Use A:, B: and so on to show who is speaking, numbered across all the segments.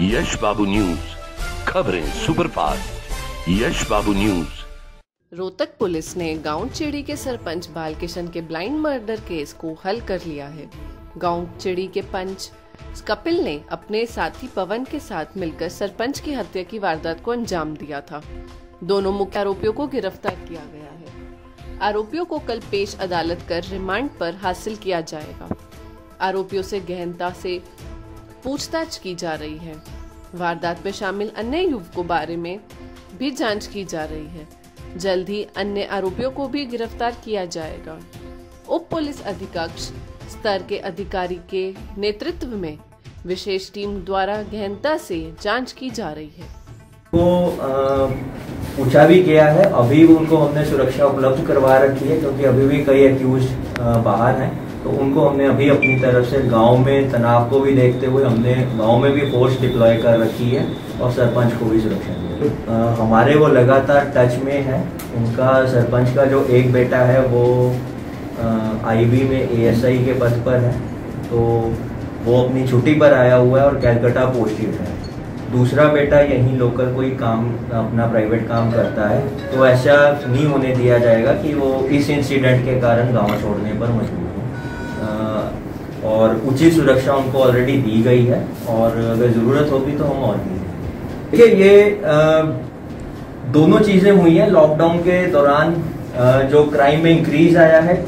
A: यश Babu news, खबरें superfast. Yash Babu news.
B: Rohtak police ने गाँव चिड़ी के सरपंच बालकिशन के ब्लाइंड मर्डर केस को हल कर लिया है। गाँव चिड़ी के पंच कपिल ने अपने साथी पवन के साथ मिलकर सरपंच की हत्या की वारदात को अंजाम दिया था। दोनों मुख्य आरोपियों को गिरफ़्तार किया गया है। आरोपियों को कल पेश अदालत कर रिमांड पर हासिल किया जाएगा। आरोपियों से गहनता से पूछताछ की जा रही है। वारदात में शामिल अन्य युवकों बारे में भी जाँच की जा रही है। जल्द ही अन्य आरोपियों को भी गिरफ़्तार किया जाएगा। उप पुलिस अधीक्षक स्तर के अधिकारी के नेतृत्व में विशेष टीम द्वारा गहनता से जाँच की जा रही है।
C: को पूछा भी गया है। अभी उनको हमने सुरक्षा उपलब्ध करवा रखी है, क्योंकि अभी भी कई एक्यूज बाहर हैं। तो उनको हमने अभी अपनी तरफ़ से गाँव में तनाव को भी देखते हुए हमने गाँव में भी फोर्स डिप्लॉय कर रखी है और सरपंच को भी सुरक्षा दी है। हमारे वो लगातार टच में है। उनका सरपंच का जो एक बेटा है वो आईबी में एएसआई के पद पर है। तो वो अपनी छुट्टी पर आया हुआ है और कैलकाटा पोस्टेड है। दूसरा बेटा यहीं लोकल कोई काम अपना प्राइवेट काम करता है। तो ऐसा नहीं होने दिया जाएगा कि वो इस इंसिडेंट के कारण गाँव छोड़ने पर मजबूर और उचित सुरक्षा उनको ऑलरेडी दी गई है, और अगर ज़रूरत होगी तो हम और भी। देखिए, ये दोनों चीज़ें हुई हैं लॉकडाउन के दौरान जो क्राइम में इंक्रीज आया है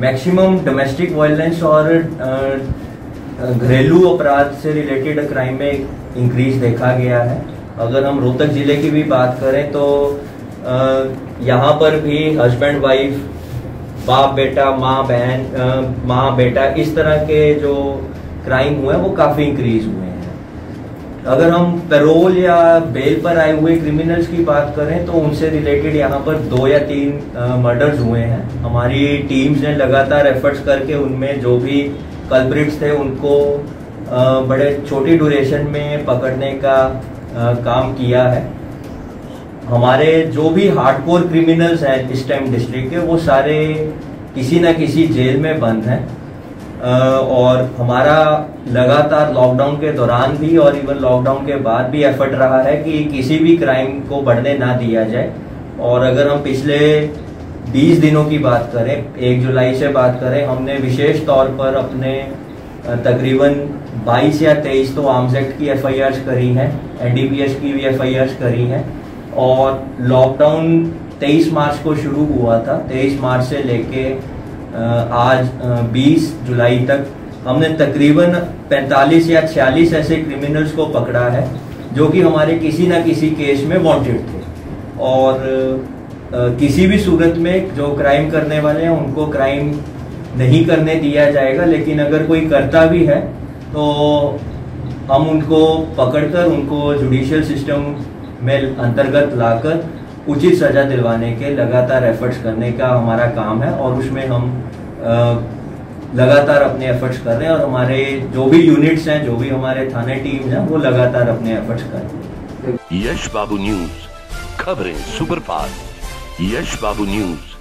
C: मैक्सिमम डोमेस्टिक वायलेंस और घरेलू अपराध से रिलेटेड क्राइम में इंक्रीज देखा गया है अगर हम रोहतक ज़िले की भी बात करें तो यहाँ पर भी हस्बैंड वाइफ बाप, बेटा, माँ, बहन माँ, बेटा, इस तरह के जो क्राइम हुए हैं, वो काफ़ी इंक्रीज हुए हैं। अगर हम पेरोल या बेल पर आए हुए क्रिमिनल्स की बात करें तो उनसे रिलेटेड यहाँ पर दो या तीन मर्डर्स हुए हैं। हमारी टीम्स ने लगातार एफर्ट्स करके उनमें जो भी कल्प्रिट्स थे, उनको बड़े छोटी ड्यूरेशन में पकड़ने का काम किया है। हमारे जो भी हार्डकोर क्रिमिनल्स हैं इस टाइम डिस्ट्रिक्ट के, वो सारे किसी ना किसी जेल में बंद हैं। और हमारा लगातार लॉकडाउन के दौरान भी और इवन लॉकडाउन के बाद भी एफर्ट रहा है कि किसी भी क्राइम को बढ़ने ना दिया जाए। और अगर हम पिछले 20 दिनों की बात करें, एक जुलाई से बात करें, हमने विशेष तौर पर अपने तकरीबन 22 या 23 तो आर्म्स एक्ट की एफ़ करी हैं एनडीपीएस की भी एफ़ करी हैं। और लॉकडाउन 23 मार्च को शुरू हुआ था। 23 मार्च से लेके आज अ, 20 जुलाई तक हमने तकरीबन 45 या 46 ऐसे क्रिमिनल्स को पकड़ा है जो कि हमारे किसी ना किसी केस में वांटेड थे। और किसी भी सूरत में जो क्राइम करने वाले हैं उनको क्राइम नहीं करने दिया जाएगा लेकिन अगर कोई करता भी है तो हम उनको पकड़कर उनको जुडिशियल सिस्टम में अंतर्गत लाकर उचित सजा दिलवाने के लगातार एफर्ट्स करने का हमारा काम है और उसमें हम लगातार अपने एफर्ट्स कर रहे हैं और हमारे जो भी यूनिट्स हैं, जो भी हमारे थाने टीम हैं, वो लगातार अपने एफर्ट्स कर रहे हैं।
A: यश बाबू न्यूज़, खबरें सुपरफास्ट। यश बाबू न्यूज़।